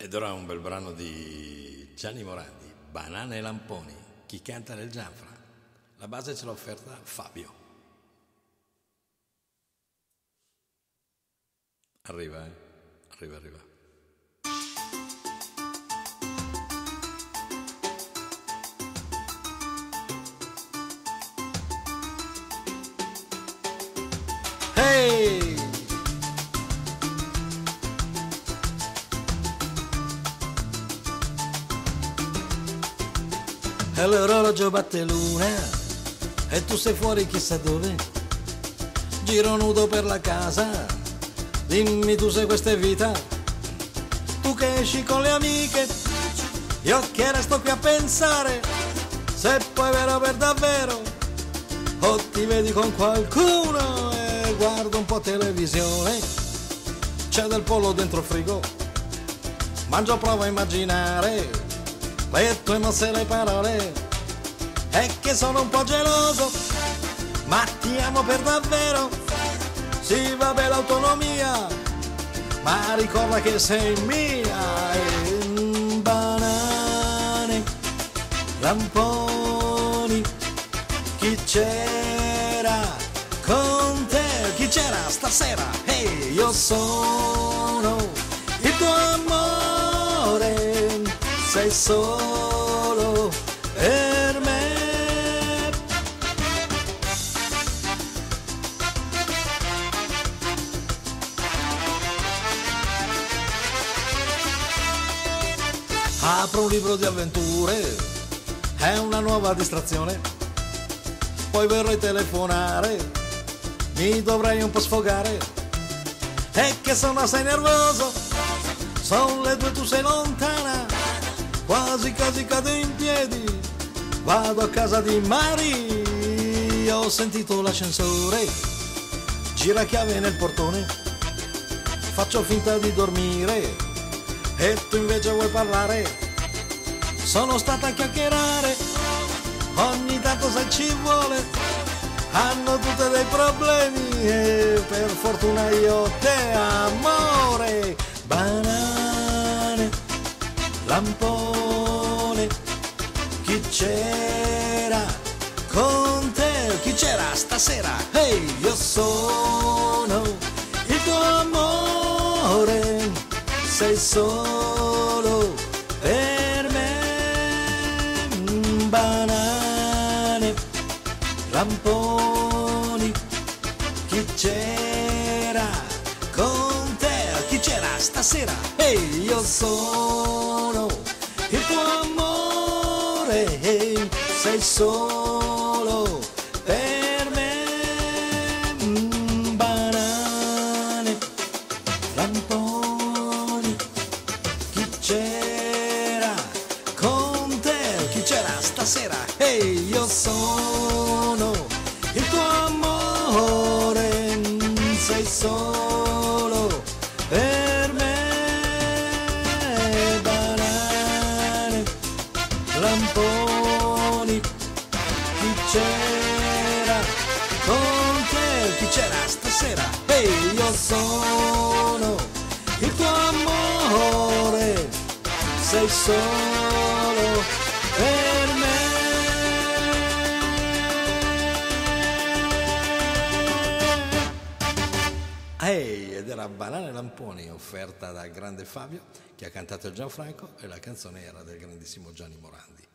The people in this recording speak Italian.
Ed ora un bel brano di Gianni Morandi, Banane e Lamponi. Chi canta nel Gianfra? La base ce l'ha offerta Fabio. Arriva, eh? Arriva, arriva. E l'orologio batte l'una e tu sei fuori chissà dove. Giro nudo per la casa, dimmi tu se questa è vita. Tu che esci con le amiche, io che resto qui a pensare se poi vero per davvero o ti vedi con qualcuno e guardo un po' televisione. C'è del pollo dentro il frigo, mangio provo a immaginare le tue mosse e le parole è che sono un po' geloso ma ti amo per davvero. Sì vabbè l'autonomia ma ricorda che sei mia e banane lamponi. Chi c'era con te? Chi c'era stasera? Ehi hey, io sono sei solo per me. Apro un libro di avventure, è una nuova distrazione. Poi verrò a telefonare, mi dovrei un po' sfogare. E che sono assai nervoso, sono le due, tu sei lontana quasi quasi cado in piedi, vado a casa di Mari, ho sentito l'ascensore, gira chiave nel portone, faccio finta di dormire. E tu invece vuoi parlare, sono stata a chiacchierare, ogni tanto se ci vuole, hanno tutti dei problemi e per fortuna io te amore, lampone, chi c'era con te? Chi c'era stasera? Ehi, hey, io sono il tuo amore, sei solo per me. Banane, lamponi, chi c'era stasera? Hey, io sono il tuo amore, sei solo per me. Banane, lamponi, chi c'era con te? Chi c'era stasera? Hey, io sono il tuo amore, sei solo per me. Lamponi, chi c'era con te? Chi c'era stasera? Hey, io sono il tuo amore, sei solo per me. Ehi, ed era Banane Lamponi, offerta da grande Fabio, che ha cantato Gianfranco, e la canzone era del grandissimo Gianni Morandi.